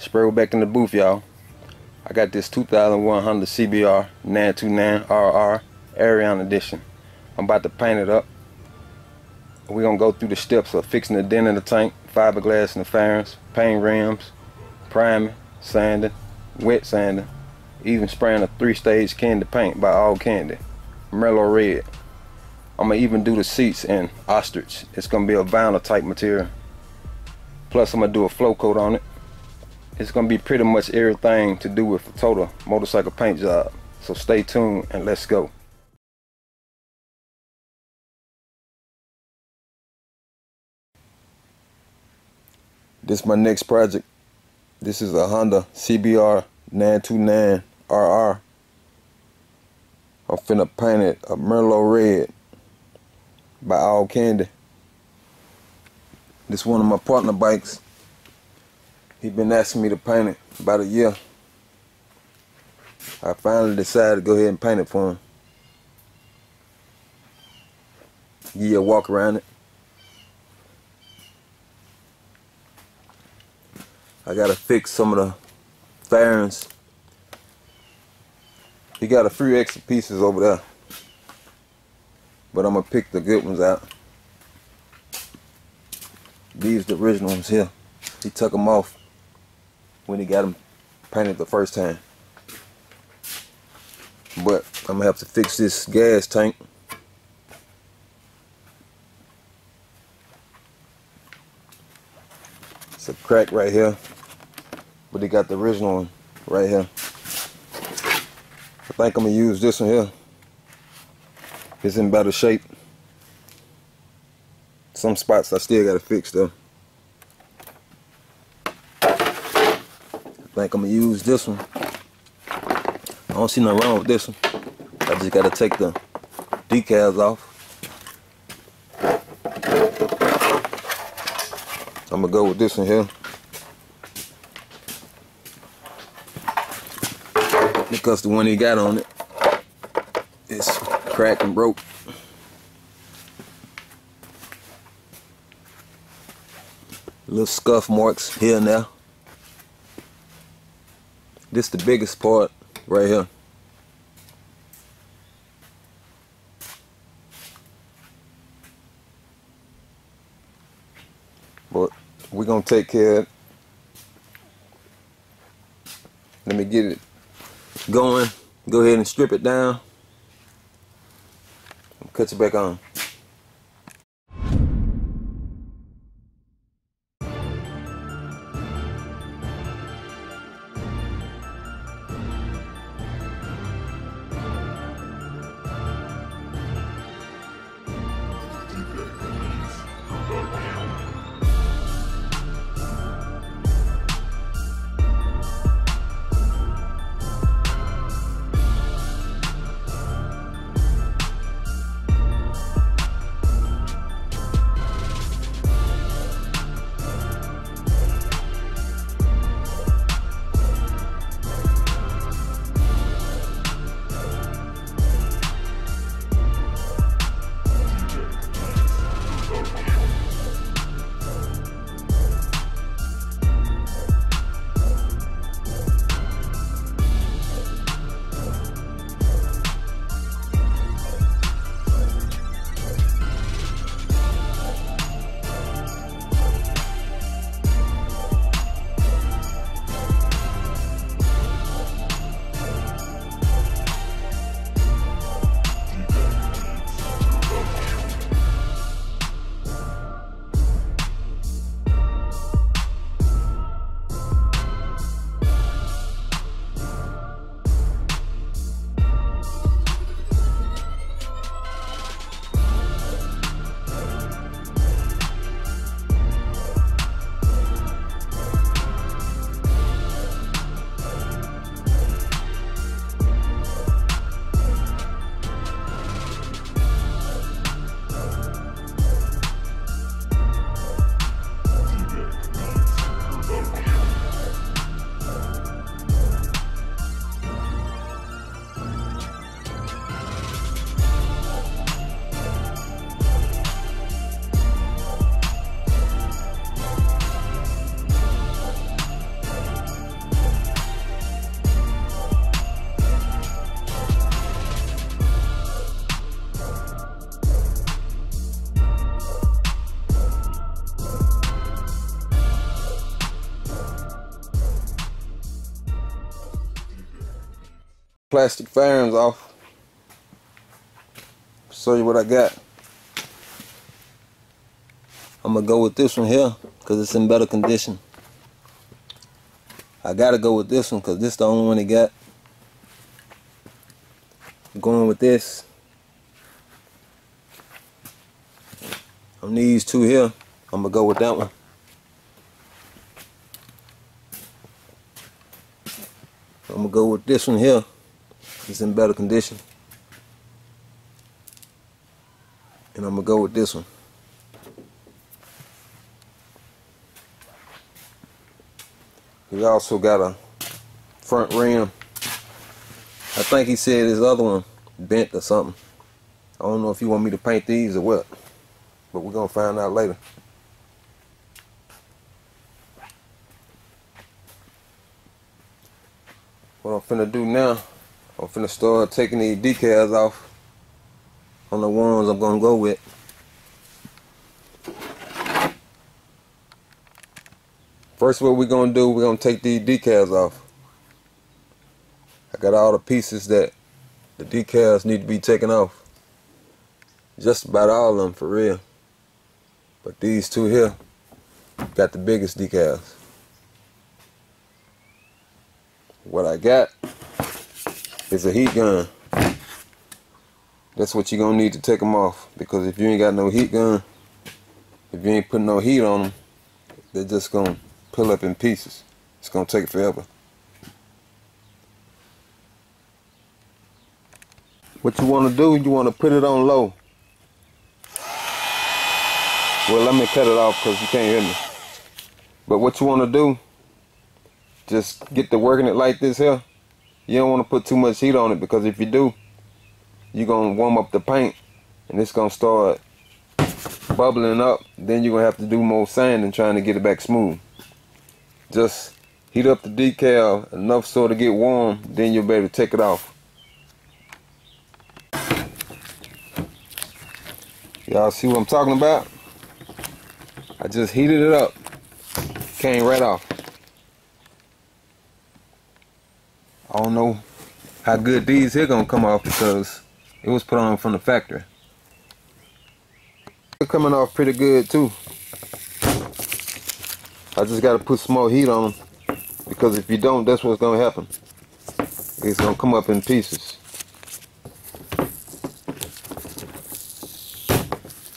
Spray back in the booth, y'all. I got this 2001 Honda CBR 929RR Erion Edition. I'm about to paint it up. We're gonna go through the steps of fixing the dent in the tank, fiberglass in the fairings, paint rims, priming, sanding, wet sanding, even spraying a three-stage candy paint by ALLKANDY, Merlot Red. I'm gonna even do the seats in ostrich. It's gonna be a vinyl type material. Plus I'm gonna do a flow coat on it. It's gonna be pretty much everything to do with a total motorcycle paint job. So stay tuned and let's go. This is my next project. This is a Honda CBR 929RR. I'm finna paint it a Merlot red by ALLKANDY. This one of my partner bikes. He been asking me to paint it about a year. I finally decided to go ahead and paint it for him. Give you a walk around it. I gotta fix some of the fairings. He got a few extra pieces over there. But I'm gonna pick the good ones out. These the original ones here. He took them off when he got them painted the first time. But I'm gonna have to fix this gas tank. It's a crack right here. But he got the original one right here. I think I'm gonna use this one here. It's in better shape. Some spots I still gotta fix though. Think I'm gonna use this one. I don't see nothing wrong with this one. I just gotta take the decals off. I'm gonna go with this one here. Because the one he got on it is cracked and broke. Little scuff marks here and there. This the biggest part right here. But we're gonna take care of it. Let me get it going. Go ahead and strip it down. Cut you back on. Plastic fairings off. Show you what I got. I'm gonna go with this one here because it's in better condition. I gotta go with this one because this is the only one they got. I'm Going with this. On these two here, I'm gonna go with that one. I'm gonna go with this one here. It's in better condition. And I'm gonna go with this one. He also got a front rim. I think he said his other one bent or something. I don't know if you want me to paint these or what. But we're gonna find out later. What I'm finna do now, I'm finna start taking these decals off on the ones I'm gonna go with. First what we're gonna do, we're gonna take these decals off. I got all the pieces that the decals need to be taken off. Just about all of them for real. But these two here got the biggest decals. What I got is a heat gun. That's what you're gonna need to take them off because if you ain't got no heat gun, if you ain't putting no heat on them, they're just gonna pull up in pieces. It's gonna take forever. What you wanna do, you wanna put it on low. Well, let me cut it off because you can't hear me. But what you wanna do, just get to working it like this here. You don't wanna put too much heat on it because if you do, you're gonna warm up the paint and it's gonna start bubbling up. Then you're gonna have to do more sanding trying to get it back smooth. Just heat up the decal enough so to get warm then you'll be able to take it off. Y'all see what I'm talking about? I just heated it up. Came right off I don't know how good these here gonna come off because it was put on from the factory they're coming off pretty good too I just got to put some more heat on them because if you don't, that's what's to happen. It's to come up in pieces.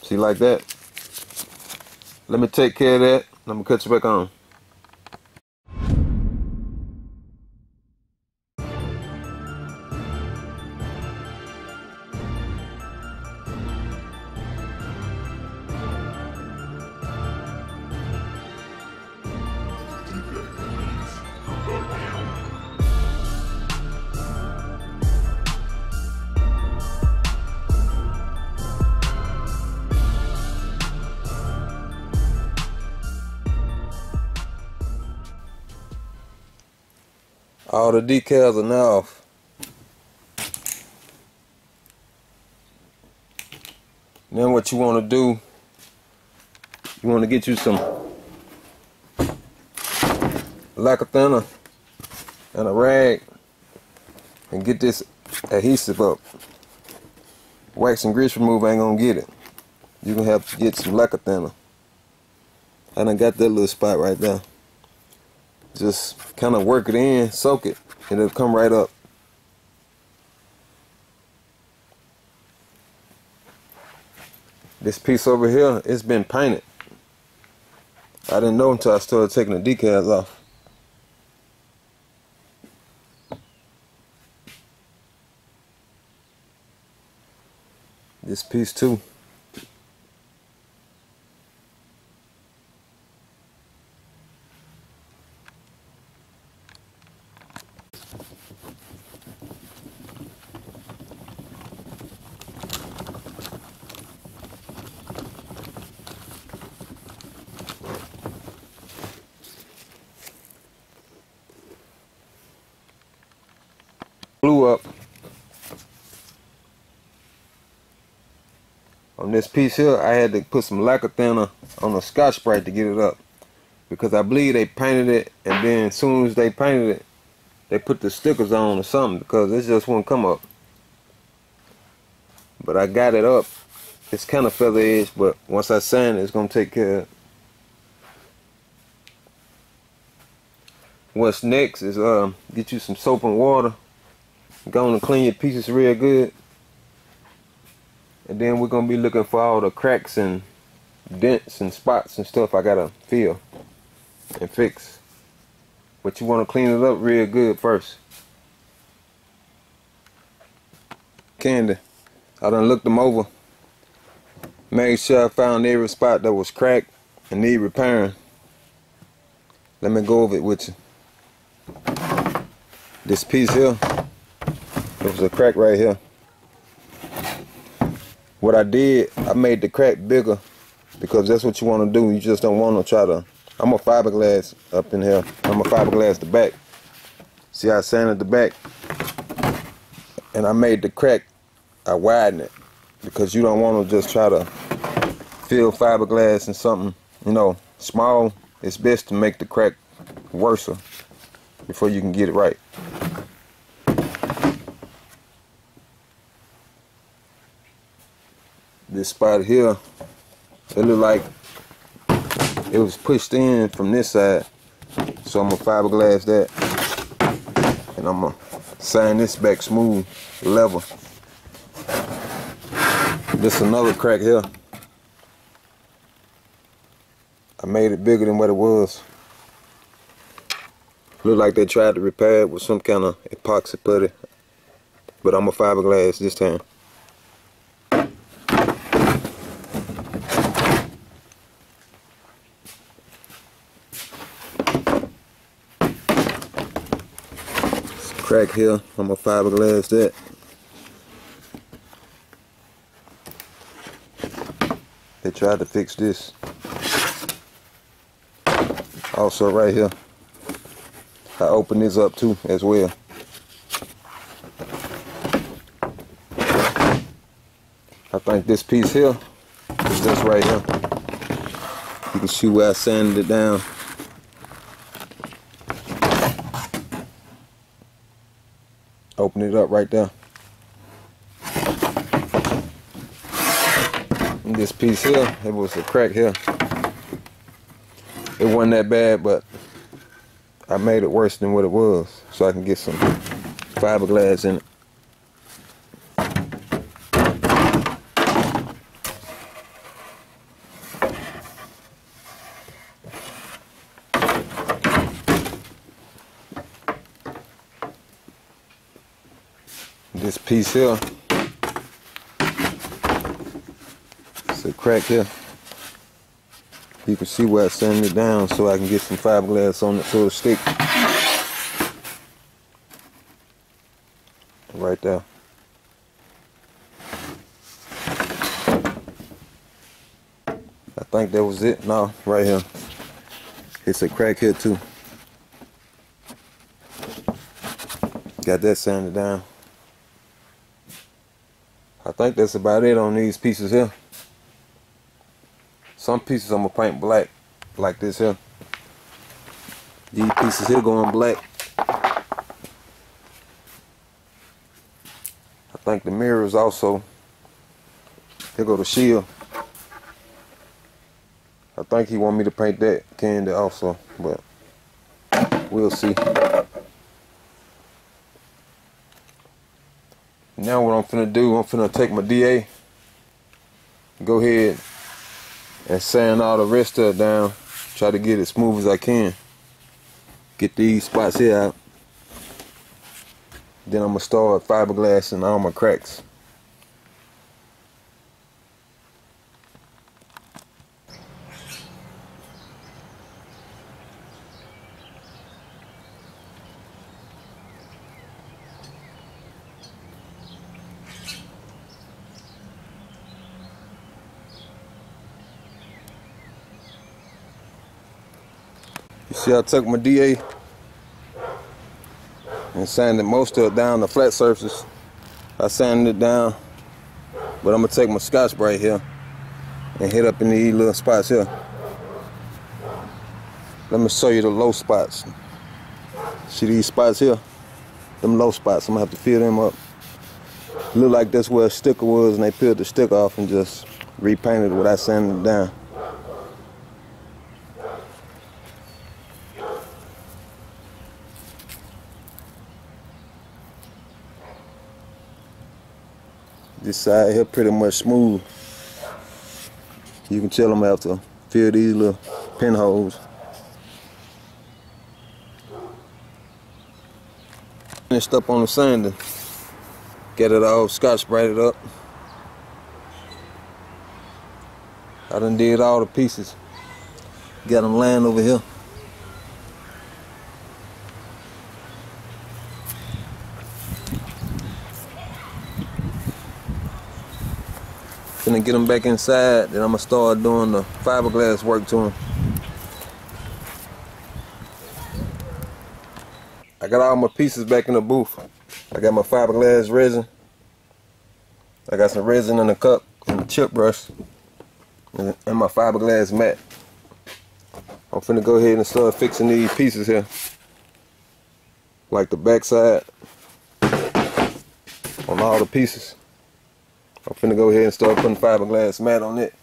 See like that? Let me take care of that. I'm to cut you back on. The decals are now off. Then what you want to do, you want to get you some lacquer thinner and a rag and get this adhesive up. Wax and grease remover ain't gonna get it. You gonna have to get some lacquer thinner. And I got that little spot right there just kind of work it in, soak it, and it'll come right up. This piece over here, it's been painted. I didn't know until I started taking the decals off. This piece too. blew up on this piece here I had to put some lacquer thinner on a Scotch-Brite to get it up because I believe they painted it and then as soon as they painted it they put the stickers on or something because it just wouldn't come up. But I got it up. It's kind of feather edge, but once I sand it, it's gonna take care of it. What's next is um get you some soap and water. Go on and clean your pieces real good. And then we're gonna be looking for all the cracks and dents and spots and stuff I gotta fill and fix. But you wanna clean it up real good first. Candy. I done looked them over. Made sure I found every spot that was cracked and need repairing. Let me go over it with you. This piece here, there was a crack right here. What I did, I made the crack bigger because that's what you want to do. You just don't want to try to. I'm a fiberglass up in here. I'm a fiberglass the back. See, I sanded the back and I made the crack. I widened it because you don't want to just try to fill fiberglass in something, you know, small. It's best to make the crack worse before you can get it right. This spot here, it looked like it was pushed in from this side. So I'm gonna fiberglass that. And I'm gonna sand this back smooth, level. This another crack here. I made it bigger than what it was. Look like they tried to repair it with some kind of epoxy putty. But I'm a fiberglass this time. Crack here. I'm a fiberglass that. They tried to fix this. Also right here. I open this up too as well. I think this piece here is this right here. You can see where I sanded it down. Open it up right there. And this piece here, it was a crack here. It wasn't that bad, but I made it worse than what it was so I can get some fiberglass in it. Here, it's a crack here. You can see where I sanded it down so I can get some fiberglass on it so it'll stick. Right there. I think that was it. No, right here. It's a crack here too. Got that sanded down. I think that's about it on these pieces here. Some pieces I'm gonna paint black, like this here. These pieces here going black. I think the mirrors also. Here go the shield. I think he want me to paint that candy also, but we'll see. Now what I'm finna do, I'm finna take my DA, go ahead and sand all the rest of it down. Try to get it smooth as I can. Get these spots here out. Then I'm gonna start fiberglass and all my cracks. You see I took my DA and sanded most of it down the flat surface. I sanded it down, but I'm gonna take my Scotch-Brite here and hit up in these little spots here. Let me show you the low spots. See these spots here? them low spots. I'm gonna have to fill them up. Look like that's where a sticker was and they peeled the sticker off and just repainted it without sanded down. This side here pretty much smooth. You can tell have to fill these little pinholes. Finished up on the sanding. Get it all Scotch-Brited up. I done did all the pieces. Got them laying over here. Finna get them back inside, then I'm gonna start doing the fiberglass work to them. I got all my pieces back in the booth. I got my fiberglass resin. I got some resin in a cup and a chip brush and my fiberglass mat. I'm finna go ahead and start fixing these pieces here. Like the backside on all the pieces. I'm finna go ahead and start putting fiberglass mat on it.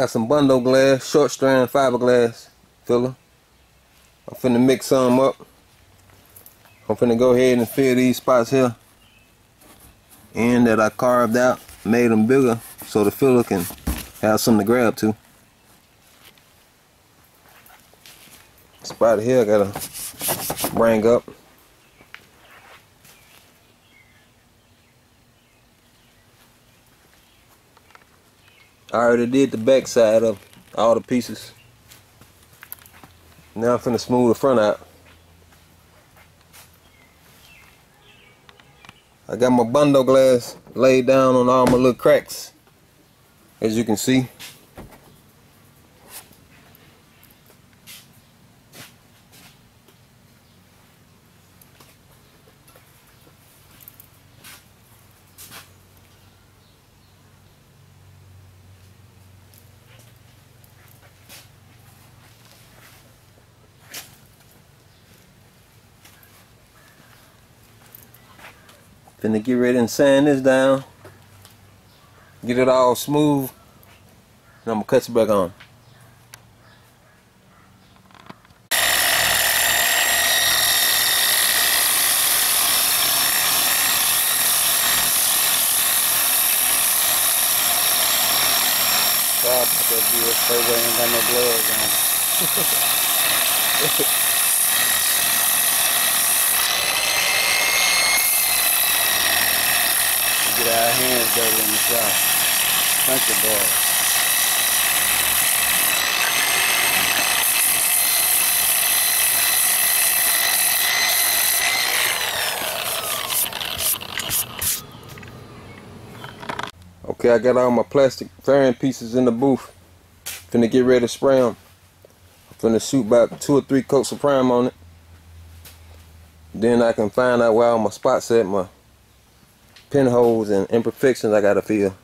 Got some Bondo glass, short strand fiberglass filler. I'm finna mix some up. I'm finna go ahead and fill these spots here and that I carved out, made them bigger so the filler can have something to grab to. Spot here I gotta bring up. I already did the back side of all the pieces. Now I'm finna smooth the front out. I got my Bondo glass laid down on all my little cracks. As you can see. Finna get ready and sand this down. Get it all smooth. And I'm gonna cut it back on. Sorry about that view. Spray Way ain't got no gloves on. We get our hands dirty in the shop. Country boy. I got all my plastic fairing pieces in the booth. Finna get ready to spray them. Finna shoot about two or three coats of prime on it. Then I can find out where all my spots at, my pinholes and imperfections I gotta fill.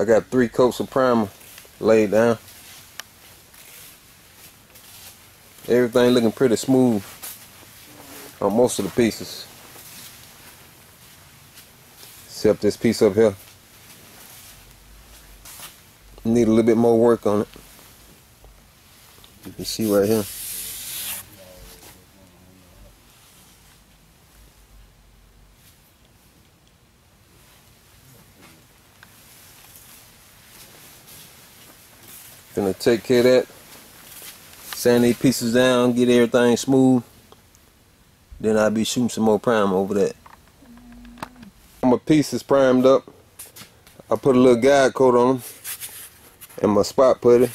I got three coats of primer laid down. Everything looking pretty smooth on most of the pieces. Except this piece up here. Need a little bit more work on it. You can see right here. Gonna take care of that. Sand these pieces down, get everything smooth. Then I'll be shooting some more prime over that. My pieces primed up. I put a little guide coat on them. And my spot putty.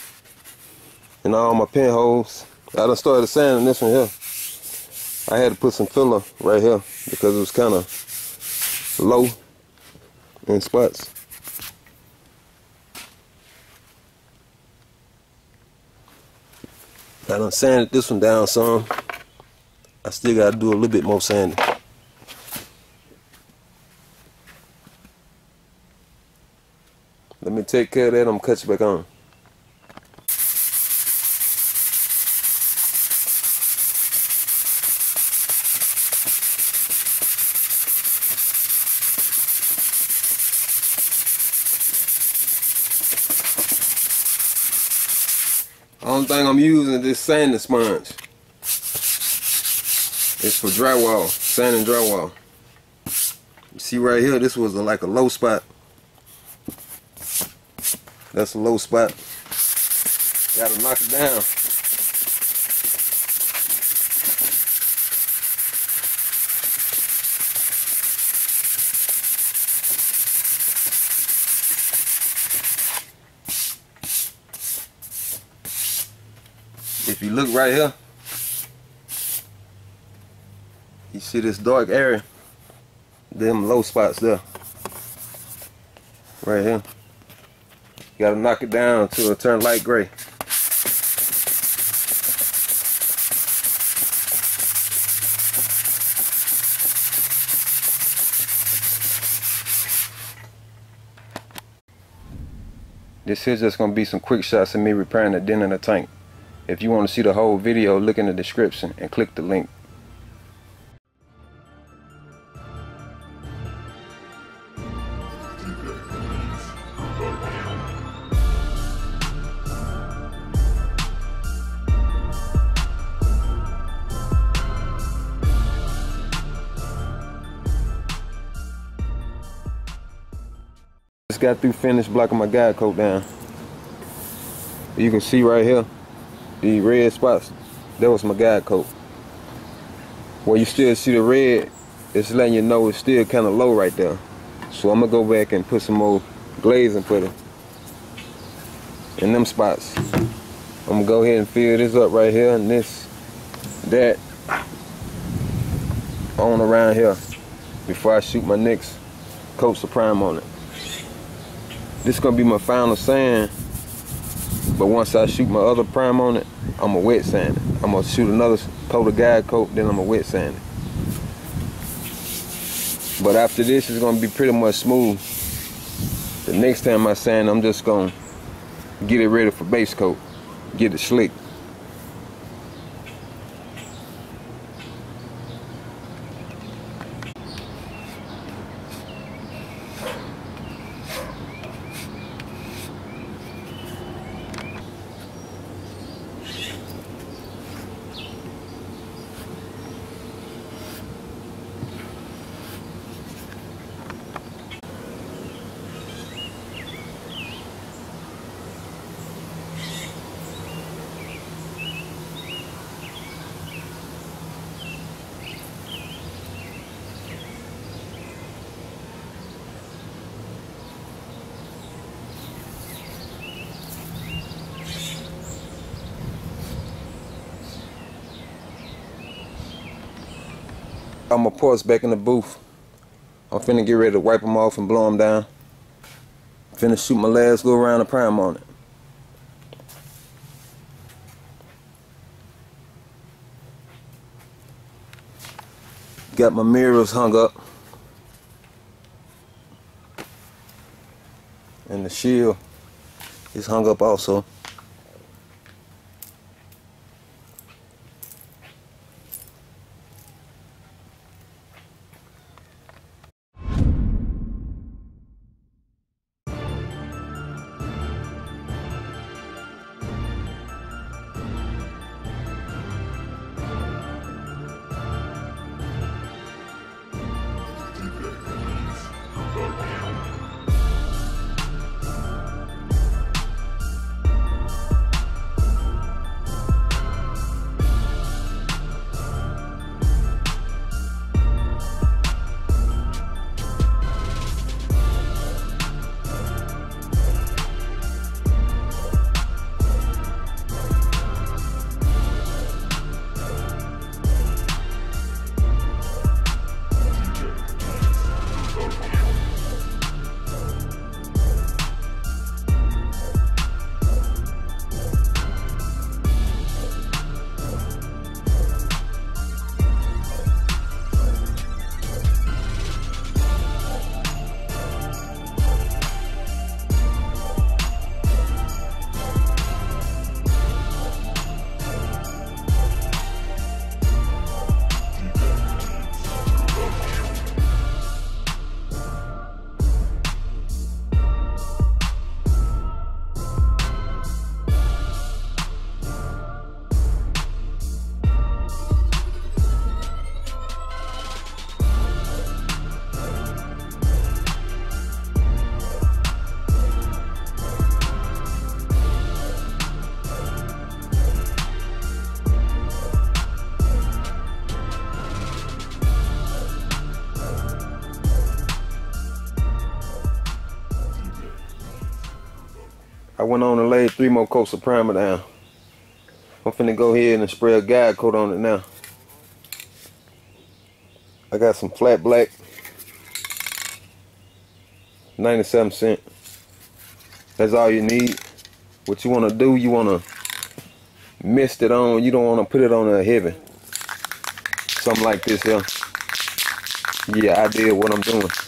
And all my pinholes. I done started sanding this one here. I had to put some filler right here because it was kind of low in spots. I done sanded this one down some. I still gotta do a little bit more sanding. Let me take care of that, I'm gonna cut you back on. Thing I'm using is this sanding sponge. It's for drywall, sanding drywall. You see right here, this was a, like a low spot. That's a low spot. Gotta knock it down. Look right here, you see this dark area, them low spots there. Right here. You gotta knock it down until it turn light gray. This here's just gonna be some quick shots of me repairing the dent in the tank. If you want to see the whole video, look in the description and click the link. Just got through finished blocking my guide coat down. You can see right here, the red spots, that was my guide coat. Where you still see the red, it's letting you know it's still kind of low right there. So I'm gonna go back and put some more glazing putty in them spots. I'm gonna go ahead and fill this up right here and this, that, on around here before I shoot my next coat of prime on it. This gonna be my final sand, but once I shoot my other prime on it, I'm gonna wet sand it. I'm gonna shoot another coat of guide coat, then I'm gonna wet sand it. But after this, it's gonna be pretty much smooth. The next time I sand, I'm just gonna get it ready for base coat, get it slick. Gonna pause back in the booth. I'm finna get ready to wipe them off and blow them down. Finna shoot my last go around the prime on it. Got my mirrors hung up. And the shield is hung up also. Went on and laid three more coats of primer down. I'm finna go ahead and spray a guide coat on it now. I got some flat black, 97 cent. That's all you need. What you wanna do, you wanna mist it on. You don't wanna put it on a heavy. Something like this here. Yeah, I did what I'm doing.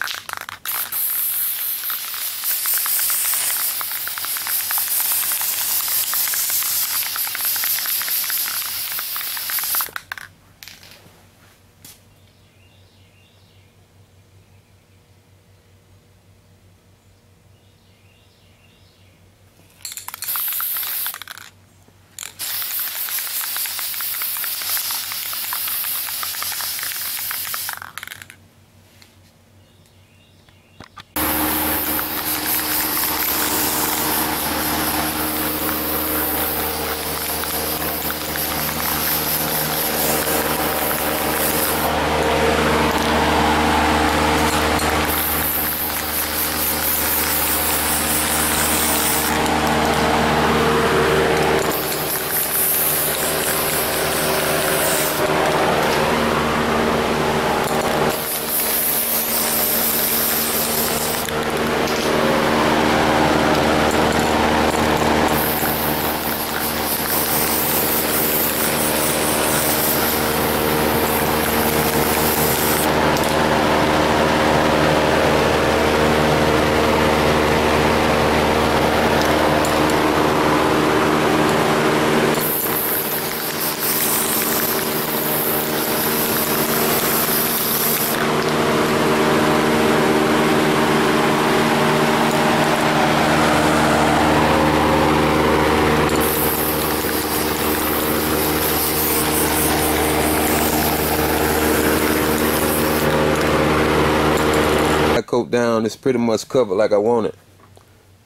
Coat down, it's pretty much covered like I want it.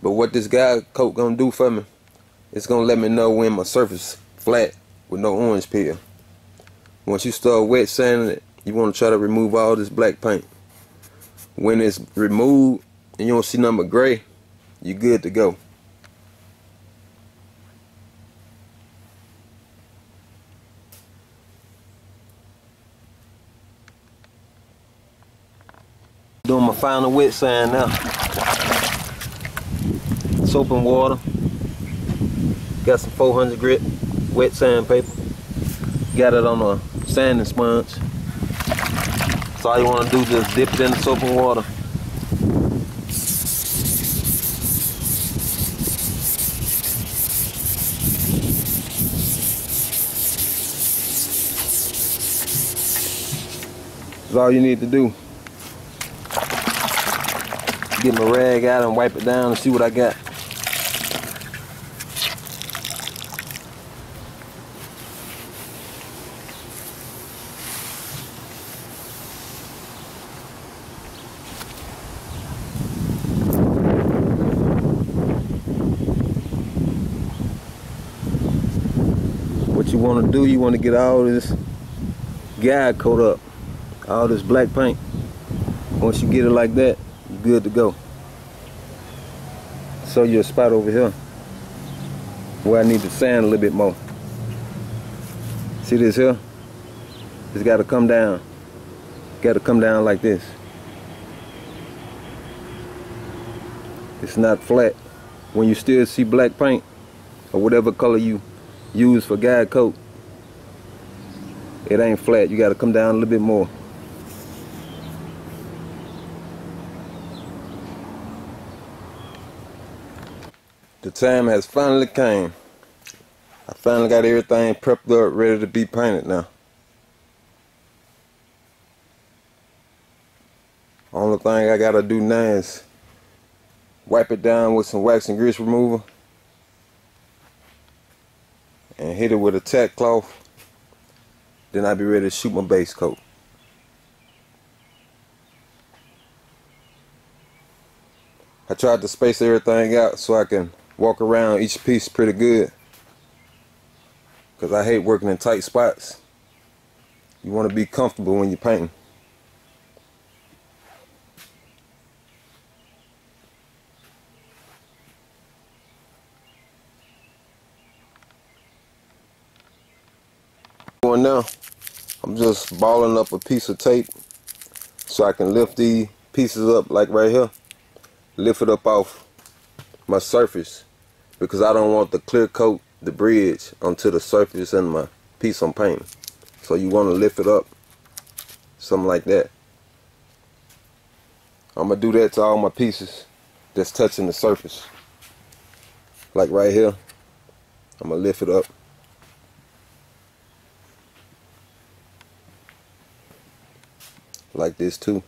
But what this guy coat gonna do for me, it's gonna let me know when my surface flat with no orange peel. Once you start wet sanding it, you wanna try to remove all this black paint. When it's removed and you don't see nothing but gray, you're good to go. Doing my final wet sand now. Soap and water. Got some 400 grit wet sandpaper. Got it on a sanding sponge. So all you want to do is just dip it in the soap and water. That's all you need to do. Get my rag out and wipe it down and see what I got. What you want to do, you want to get all this guide coat up, all this black paint. Once you get it like that, good to go. Show you a spot over here where I need to sand a little bit more. See this here? It's got to come down. Got to come down like this. It's not flat. When you still see black paint or whatever color you use for guide coat, it ain't flat. You got to come down a little bit more. The time has finally came. I finally got everything prepped up, ready to be painted now. Only thing I gotta do now is wipe it down with some wax and grease remover and hit it with a tack cloth. Then I'll be ready to shoot my base coat. I tried to space everything out so I can walk around each piece pretty good. Because I hate working in tight spots. You want to be comfortable when you're painting. Going now, I'm just balling up a piece of tape so I can lift these pieces up like right here. Lift it up off my surface because I don't want to clear coat the bridge onto the surface and my piece I'm painting. So you want to lift it up, something like that. I'm going to do that to all my pieces that's touching the surface. Like right here, I'm going to lift it up. Like this too.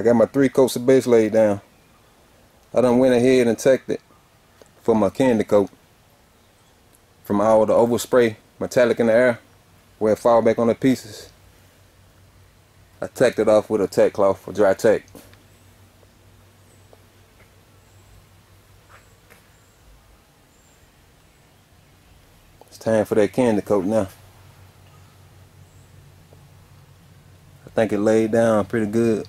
I got my three coats of base laid down. I done went ahead and tacked it for my candy coat from all the overspray metallic in the air where it fall back on the pieces. I tacked it off with a tack cloth or dry tack. It's time for that candy coat now. I think it laid down pretty good.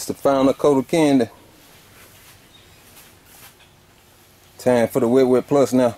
This the final coat of candy. Time for the Wet Wet Plus now.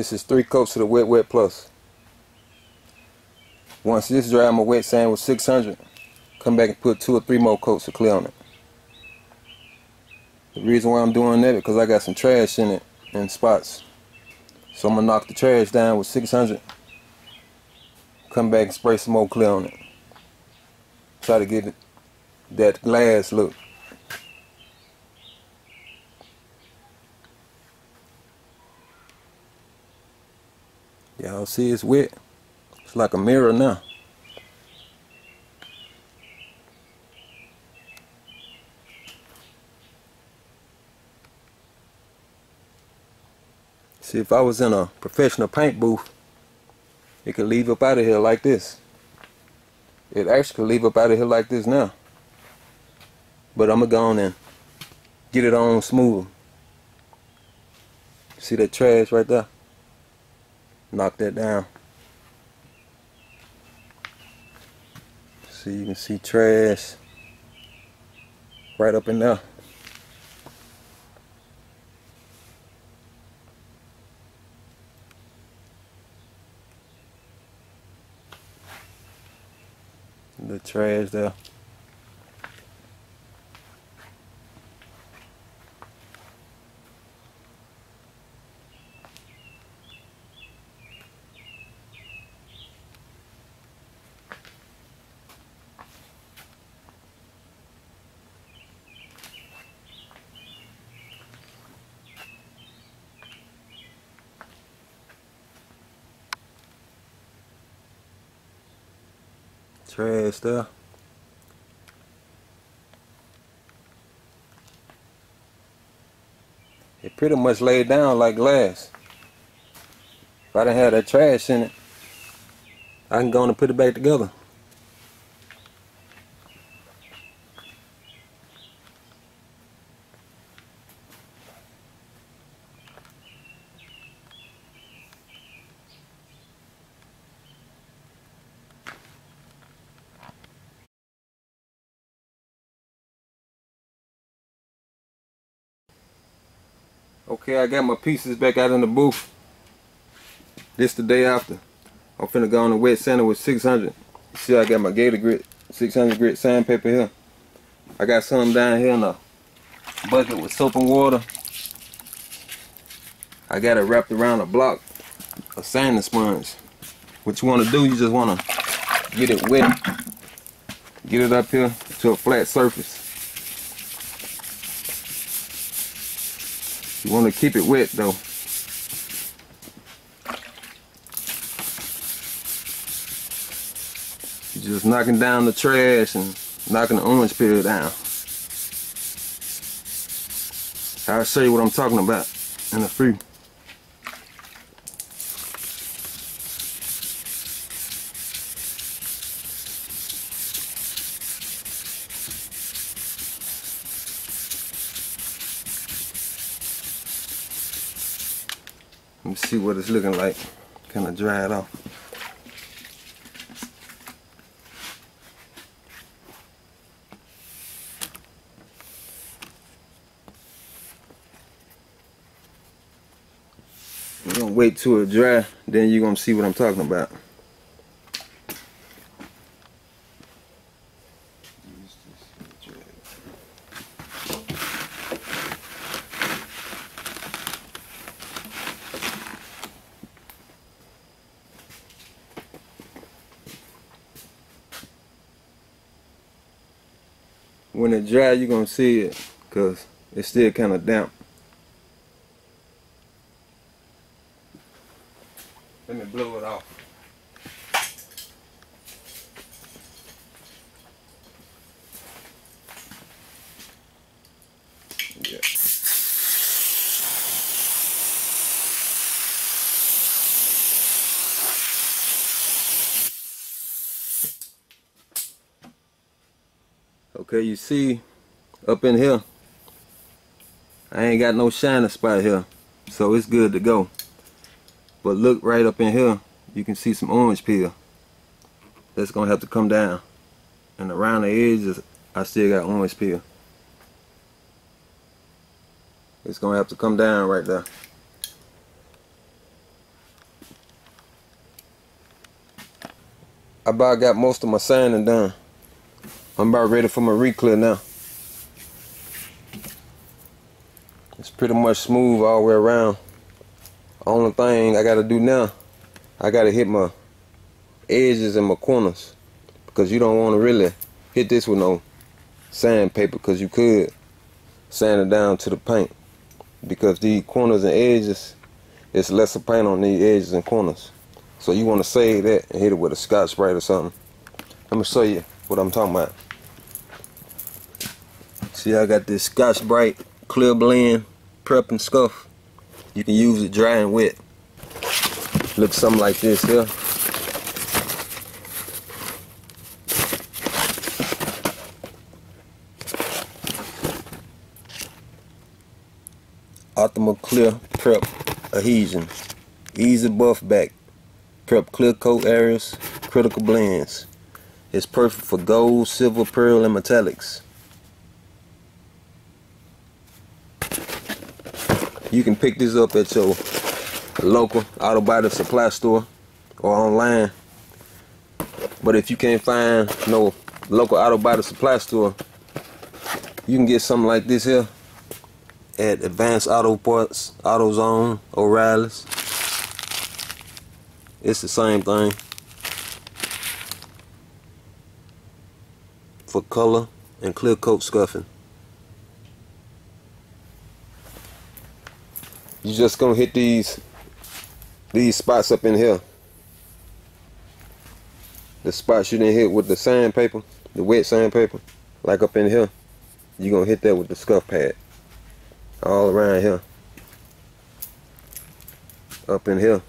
This is three coats of the Wet Wet Plus. Once this dry, I'm gonna wet sand with 600. Come back and put two or three more coats of clear on it. The reason why I'm doing that is because I got some trash in it in spots. So I'm gonna knock the trash down with 600. Come back and spray some more clear on it. Try to give it that glass look. Y'all see it's wet. It's like a mirror now. See, if I was in a professional paint booth, it could leave up out of here like this. It actually could leave up out of here like this now. But I'm going to go on and get it on smooth. See that trash right there? Knock that down. See, you can see trash right up in there. The trash there. Trash there. It pretty much laid down like glass. If I didn't have that trash in it, I can go and put it back together. Okay, I got my pieces back out in the booth. This the day after. I'm finna go on the wet sand with 600. See, I got my Gator Grit, 600 grit sandpaper here. I got some down here in a bucket with soap and water. I got it wrapped around a block of sanding sponge. What you want to do, you just want to get it wet. Get it up here to a flat surface. You want to keep it wet though. You're just knocking down the trash and knocking the orange peel down. I'll show you what I'm talking about in a few. See what it's looking like. Kind of dry it off. We're gonna wait till it dry, then you're gonna see what I'm talking about. When it dry, you're gonna see it, cause it's still kind of damp. Let me blow it off. Yeah. You see up in here, I ain't got no shining spot here, so it's good to go. But look right up in here, you can see some orange peel. That's gonna have to come down. And around the edges, I still got orange peel. It's gonna have to come down right there. I about got most of my sanding done. I'm about ready for my reclear now. It's pretty much smooth all the way around. Only thing I gotta do now, I gotta hit my edges and my corners because you don't want to really hit this with no sandpaper because you could sand it down to the paint because these corners and edges, it's lesser paint on these edges and corners. So you want to save that and hit it with a Scotch-Brite or something. Let me show you what I'm talking about. See, I got this Scotch-Brite clear blend prep and scuff. You can use it dry and wet. Looks something like this here. Optimal Clear Prep Adhesion. Easy buff back. Prep clear coat areas. Critical blends. It's perfect for gold, silver, pearl, and metallics. You can pick this up at your local auto body supply store or online. But if you can't find no local auto body supply store, you can get something like this here at Advanced Auto Parts, AutoZone, O'Reilly's. It's the same thing. For color and clear coat scuffing. You just gonna hit these these spots up in here. the spots you didn't hit with the sandpaper, the wet sandpaper, like up in here, you're gonna hit that with the scuff pad. All around here. Up in here.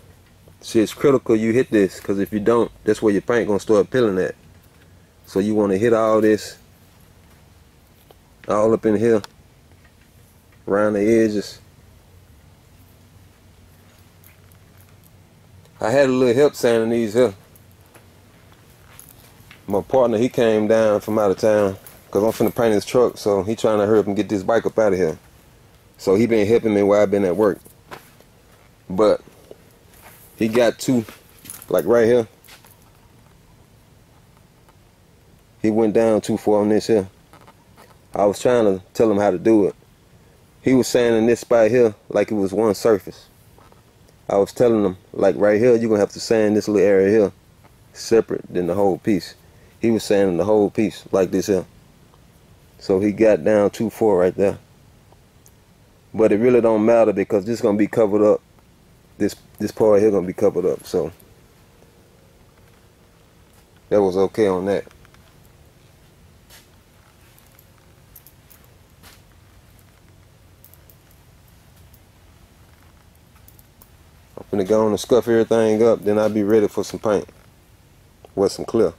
See, it's critical you hit this, because if you don't, that's where your paint gonna start peeling at. So you wanna hit all this, all up in here, around the edges. I had a little help sanding these here my partner, he came down from out of town because I'm finna paint his truck, so he trying to hurry up and get this bike up out of here. So he been helping me while I've been at work. But he got two, like right here. He went down too far on this here. I was trying to tell him how to do it. He was saying in this spot here, like it was one surface. I was telling him, like right here, you're gonna have to sand this little area here separate than the whole piece. He was sanding the whole piece like this here. So he got down 2-4 right there. But it really don't matter because this gonna be covered up. This this part here gonna be covered up. So that was okay on that. I'm gonna go on and scuff everything up, then I'll be ready for some paint with some clear.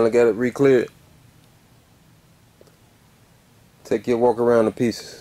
Finally got it re-cleared. Take your walk around the pieces.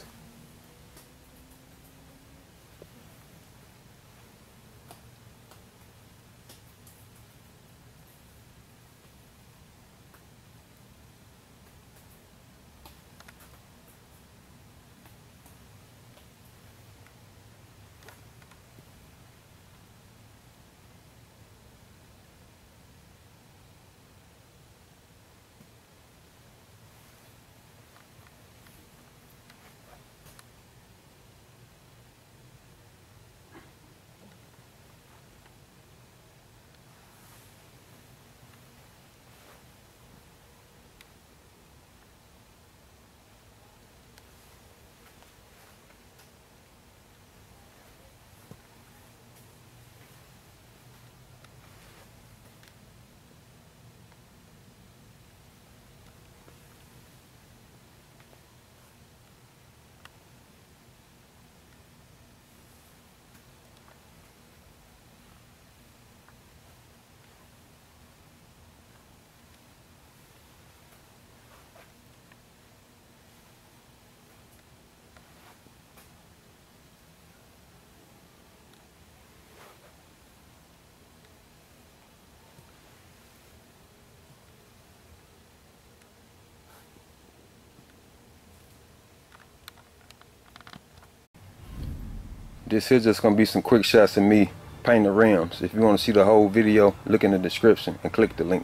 This is just gonna be some quick shots of me painting the rims. If you wanna see the whole video, look in the description and click the link.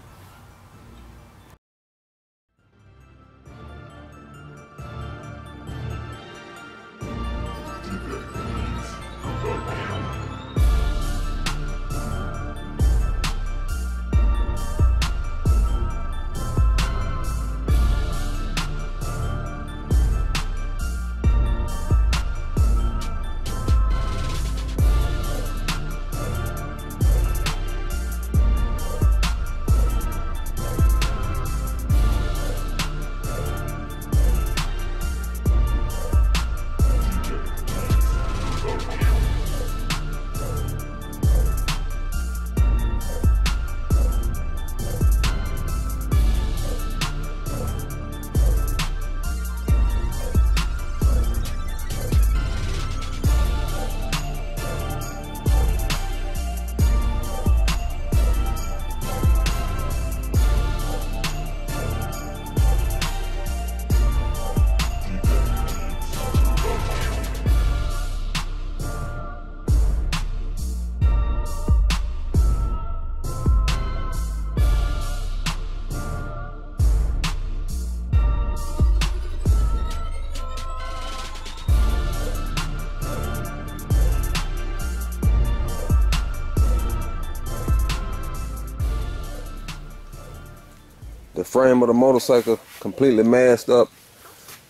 The frame of the motorcycle completely masked up.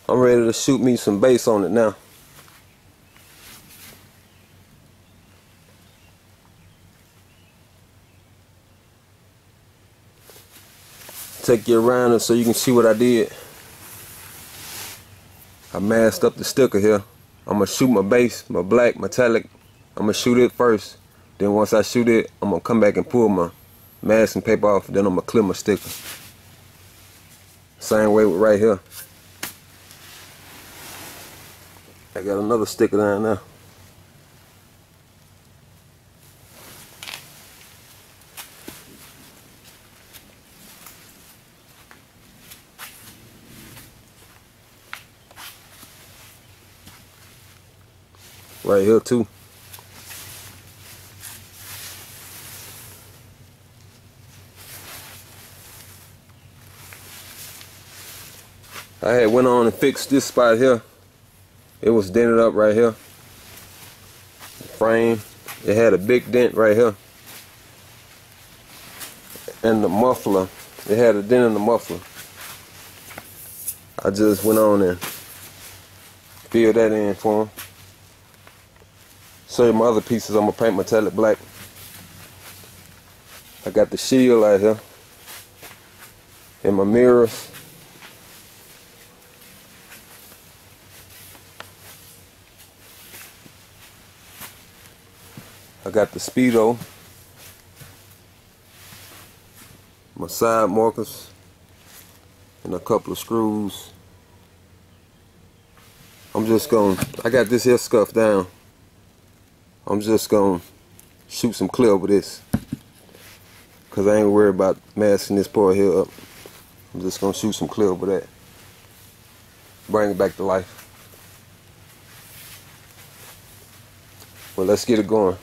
I'm ready to shoot me some base on it now. Take you around so you can see what I did. I masked up the sticker here. I'm gonna shoot my base, my black metallic. I'm gonna shoot it first. Then once I shoot it, I'm gonna come back and pull my masking paper off. Then I'm gonna clear my sticker. Same way with right here. I got another sticker down there. Right here too. I had went on and fixed this spot here. It was dented up right here. The frame. It had a big dent right here. And the muffler. It had a dent in the muffler. I just went on and filled that in for him. My other pieces. I'm gonna paint metallic black. I got the shield right here. And my mirrors. Got the speedo, my side markers, and a couple of screws. I'm just going, to I got this here scuffed down. I'm just going to shoot some clear over this. Because I ain't worried about masking this part here up. I'm just going to shoot some clear over that. Bring it back to life. Well, let's get it going.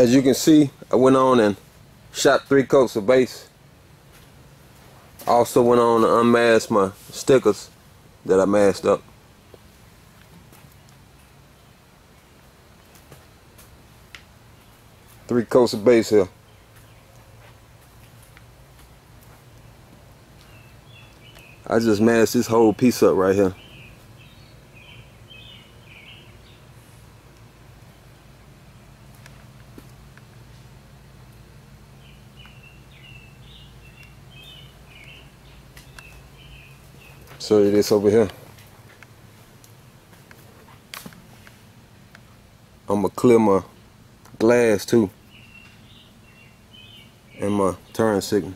As you can see, I went on and shot three coats of base. Also went on to unmask my stickers that I masked up. Three coats of base here. I just masked this whole piece up right here. Show you this over here. I'm gonna clear my glass too. And my turn signals.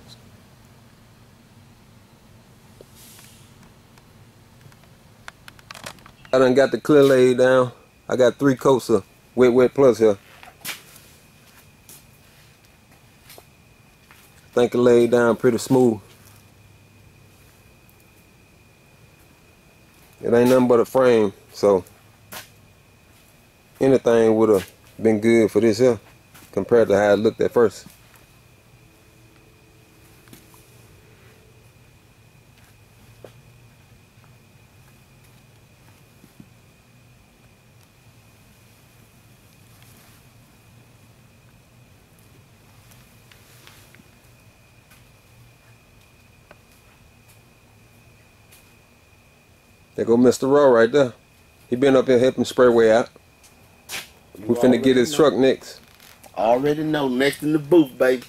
I done got the clear laid down. I got three coats of wet wet plus here. think it laid down pretty smooth. It ain't nothing but a frame, so anything would have been good for this here compared to how it looked at first. There go Mr. Raw right there. He been up here helping Spray Way out. You We finna get his already truck next. Already know. Next in the booth, baby.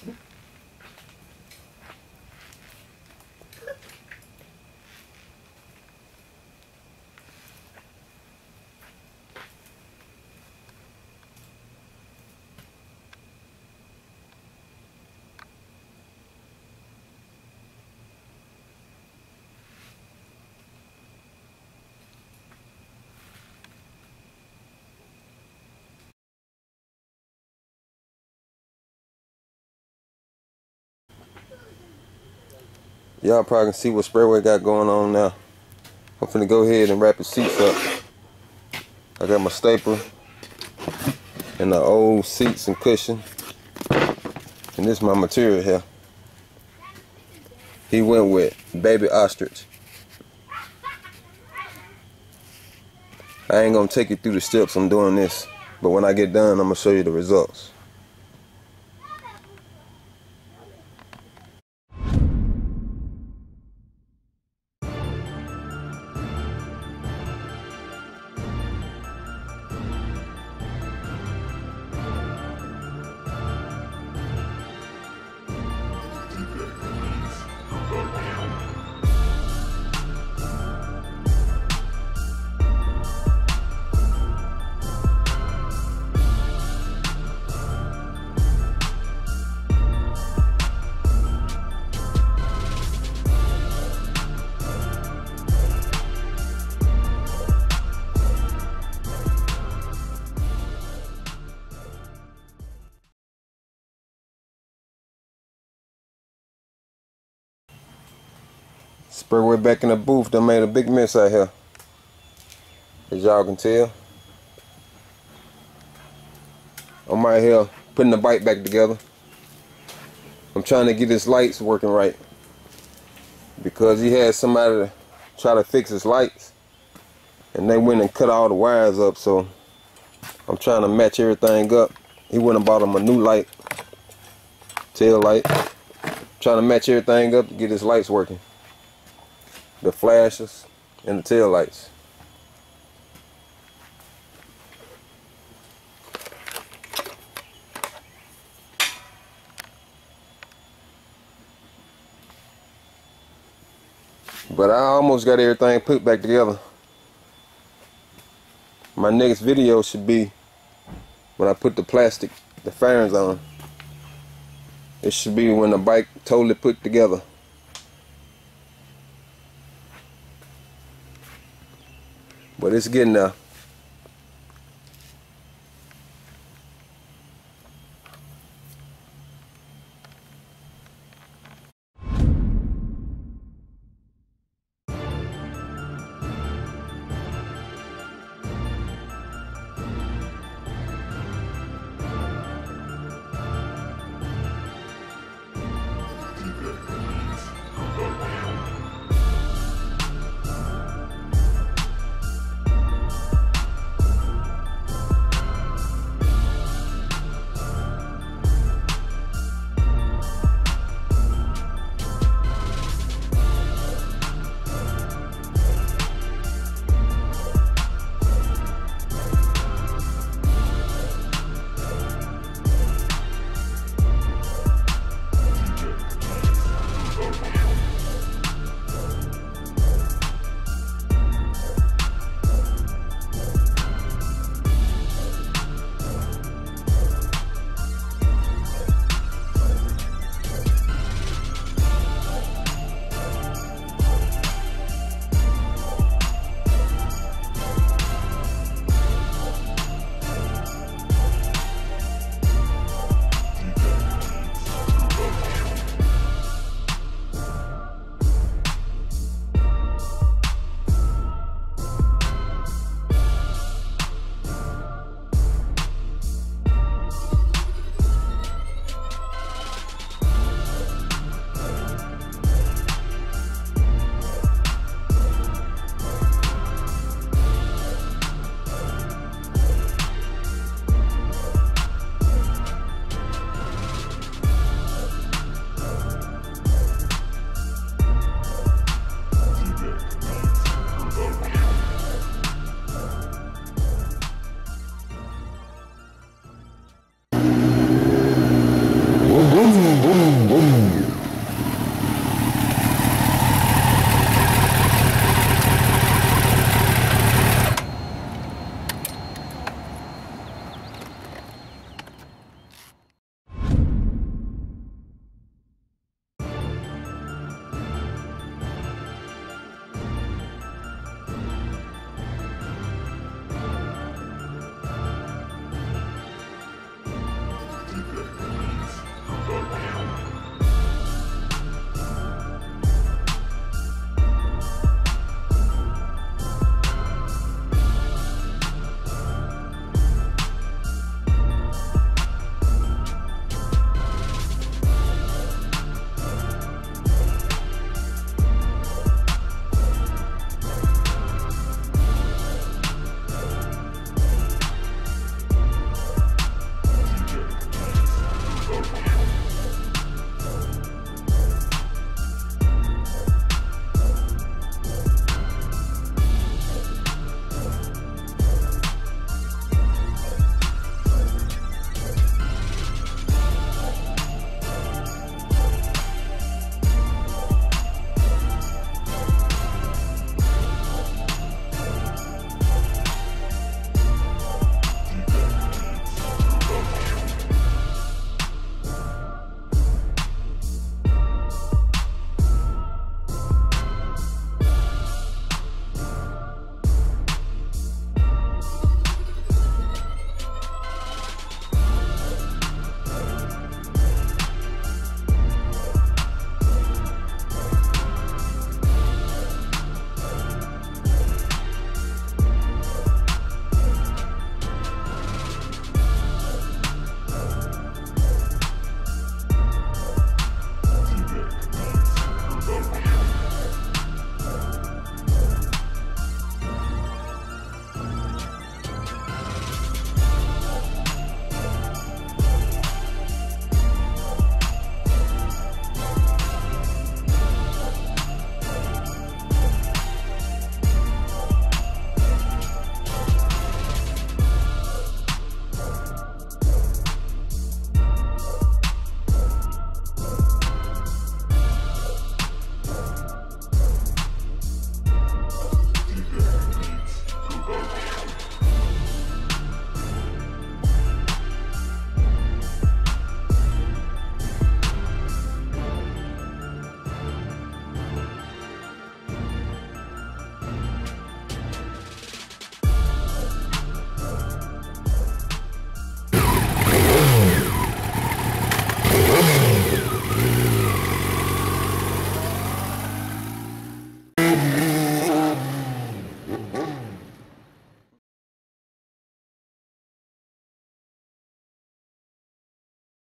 Y'all probably can see what Sprayway got going on now. I'm finna go ahead and wrap the seats up. I got my stapler and the old seats and cushion. And this is my material here. He went with baby ostrich. I ain't gonna take you through the steps I'm doing this, but when I get done, I'm gonna show you the results. Sprayway back in the booth done made a big mess out here. As y'all can tell. I'm right here putting the bike back together. I'm trying to get his lights working right. Because he had somebody try to fix his lights. And they went and cut all the wires up, so I'm trying to match everything up. He went and bought him a new light. Tail light. Trying to match everything up to get his lights working the flashes and the tail lights. But I almost got everything put back together. My next video should be when I put the plastic, the fairings on. It should be when the bike totally put together. But it's getting there.